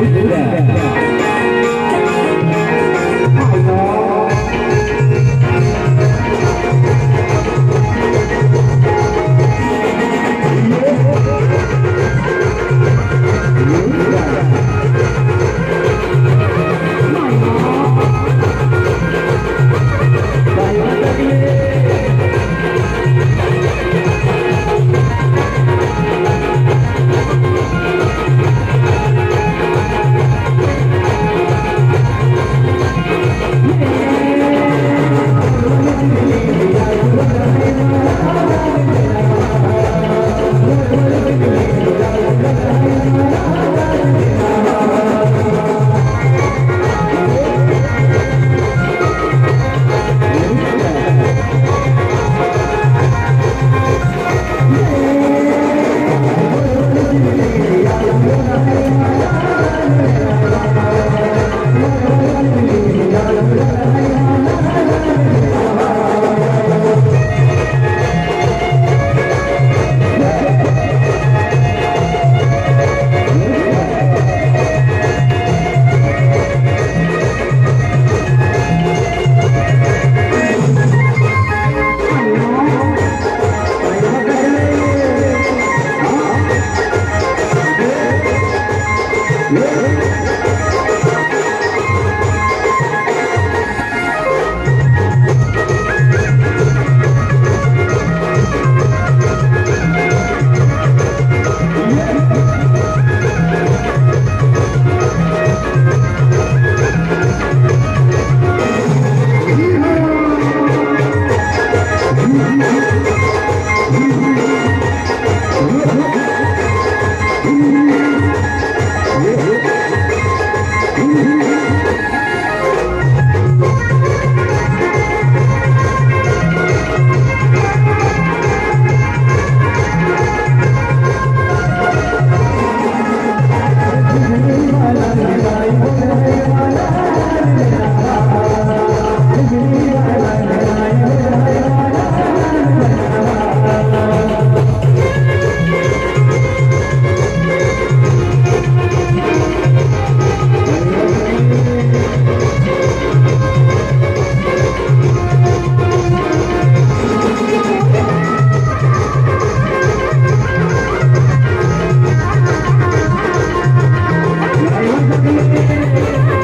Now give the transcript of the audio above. Yeah. Thank you. ¡Gracias!